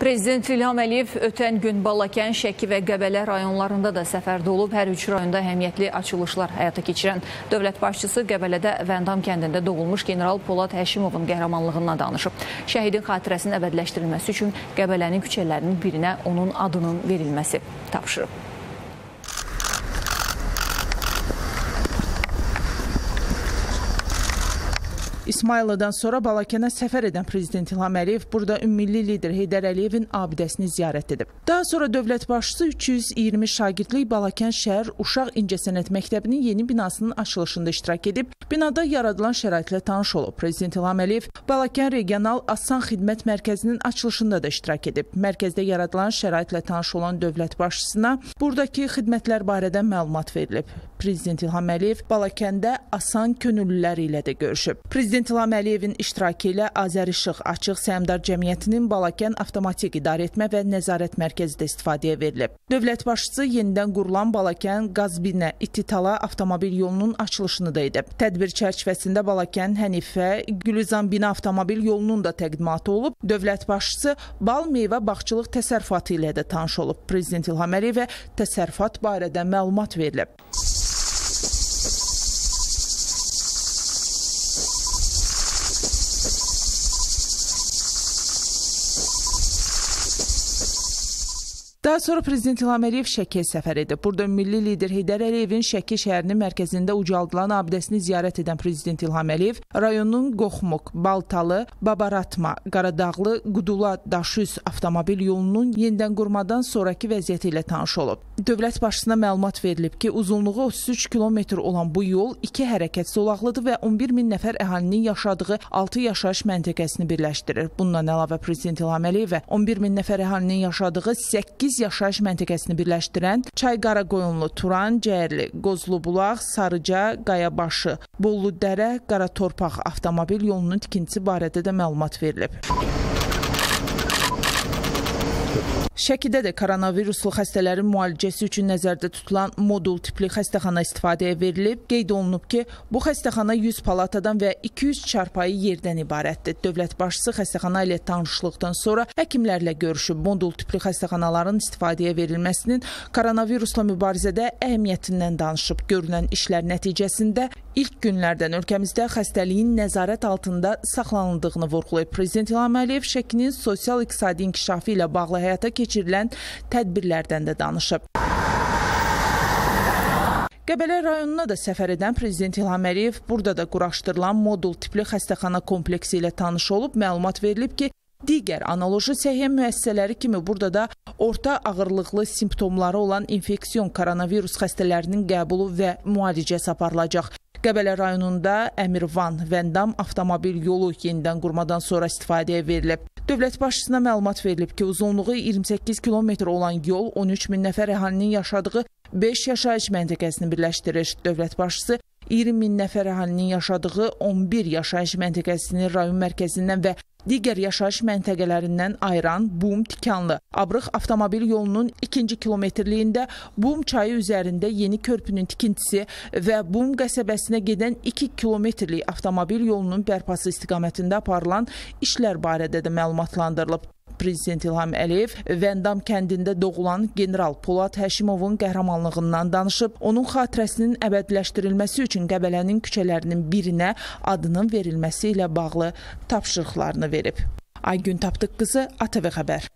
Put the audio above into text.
Prezident İlham Əliyev ötən gün Balakən, Şəki və Qəbələ rayonlarında da səfərdə olub. Hər üç rayonda əhəmiyyətli açılışlar həyata keçirən dövlət başçısı Qəbələdə Vəndam kəndində doğulmuş general Polad Həşimovun qəhrəmanlığından danışıb. Şəhidin xatirəsinin əbədləşdirilməsi üçün Qəbələnin küçələrinin birinə onun adının verilməsi tapşırıb. İsmayılıdan sonra Balakənə səfər edən Prezident İlham Əliyev burada ümummilli lider Heydər Əliyevin abidəsini ziyarət edib. Daha sonra dövlət başçısı 320 şagirdlik Balakən şəhər Uşaq İncəsənət Məktəbinin yeni binasının açılışında iştirak edib, binada yaradılan şəraitlə tanış olub. Prezident İlham Əliyev Balakən Regional Asan Xidmət Mərkəzinin açılışında da iştirak edib. Mərkəzdə yaradılan şəraitlə tanış olan dövlət başçısına buradakı xidmətlər barədə məlumat verilib. Prezident İlham Əliyev Balakəndə asan könüllülər ilə də görüşüb. Prezident Prezident İlham Əliyevin iştirakı ilə Azərişıq Açıq Səhmdar Cəmiyyətinin Balakən Avtomatik İdarəetmə və Nəzarət Mərkəzi də istifadəyə verilib. Dövlət başçısı yenidən qurulan Balakən Qazbinə İttitala avtomobil yolunun açılışını da edib. Tədbir çərçivəsində Balakən Hənifə Gülüzan Bina avtomobil yolunun da təqdimatı olub. Dövlət başçısı bal meyvə bağçılıq təsərrüfatı ilə də tanış olub. Prezident İlham Əliyevə təsərrüfat barədə məlumat verilib. Daha sonra Prezident İlham Əliyev Şəkiyə səfər edib. Burada milli lider Heydər Əliyevin Şəki şəhərinin mərkəzində ucaldılan abidəsini ziyarət edən Prezident İlham Əliyev rayonun Qoxmuq, Baltalı, Babaratma, Qaradağlı, Qudula, Daşüz avtomobil yolunun yenidən qurmadan sonrakı vəziyyəti ilə tanış olub. Dövlət başçısına məlumat verilib ki, uzunluğu 33 kilometr olan bu yol iki hərəkət zolaqlıdır və 11 min nəfər əhalinin yaşadığı 6 yaşayış məntəqəsini birləşdirir. Bundan əlavə Prezident İlham Əliyevə 11 min nəfər əhalinin yaşadığı 8 8 yaşayış məntəqəsini birləşdirən Çay Qaraqoyunlu, Turan, Cəyərli, Qozlubulaq, Sarıca, Qayabaşı, Bolludərə, Qaratorpaq avtomobil yolunun tikintisi barədə də məlumat verilib. Şəkidə də koronaviruslu xəstələrin müalicəsi üçün nəzərdə tutulan modul tipli xəstəxana istifadəyə verilib. Qeyd olunub ki, bu xəstəxana 100 palatadan və 200 çarpayı yerdən ibarətdir. Dövlət başçısı xəstəxana ilə tanışlıqdan sonra həkimlərlə görüşüb. Modul tipli xəstəxanaların istifadəyə verilməsinin koronavirusla mübarizədə əhəmiyyətindən danışıb. Görülən işlər nəticəsində ilk günlərdən ölkəmizdə xəstəliyin nəzarət altında saxlanıldığını vurğulayıb. Prezident İlham Əliyev Şəkinin sosial-iqtisadi inkişafı ilə bağlı həyata keçirilən tədbirlərdən də danışıb. Qəbələ rayonuna da səfər edən Prezident İlham Əliyev burada da quraşdırılan modul tipli xəstəxana kompleksi ilə tanış olub, məlumat verilib ki, digər analoji səhiyyə müəssisələri kimi burada da orta ağırlıqlı simptomları olan infeksion koronavirus xəstələrinin qəbulu və müalicəsi aparılacaq. Qəbələ rayonunda Əmirvan Vəndam avtomobil yolu yenidən qurmadan sonra istifadəyə verilib. Dövlət başçısına məlumat verilib ki, uzunluğu 28 kilometr olan yol 13 min nəfər əhalinin yaşadığı 5 yaşayış məntəqəsini birləşdirir. Dövlət başçısı 20 min nəfər əhalinin yaşadığı 11 yaşayış məntəqəsini rayon mərkəzindən və digər yaşayış məntəqələrindən ayıran Bum Tikanlı Abrıq avtomobil yolunun ikinci kilometrliyində Bum çayı üzərində yeni körpünün tikintisi və Bum qəsəbəsinə gedən 2 kilometrlik avtomobil yolunun bərpası istiqamətində aparılan işlər barədə də məlumatlandırılıb. Prezident İlham Əliyev Vəndam kəndində doğulan general Polad Həşimovun qəhrəmanlığından danışıb, onun xatirəsinin əbədiləşdirilməsi üçün Qəbələnin küçələrinin birinə adının verilməsi ilə bağlı tapşırıqlarını verib. Aygün Tapdıq qızı ATV xəbər.